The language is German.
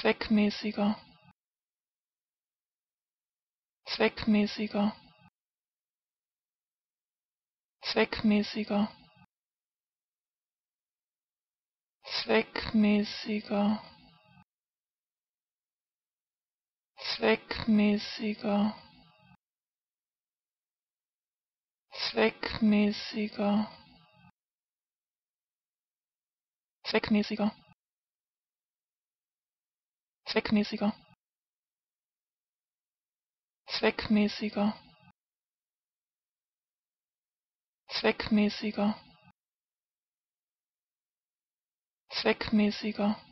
zweckmäßiger. Zweckmäßiger. Zweckmäßiger. Zweckmäßiger. Zweckmäßiger. Zweckmäßiger. Zweckmäßiger zweckmäßiger. Zweckmäßiger. Zweckmäßiger. Zweckmäßiger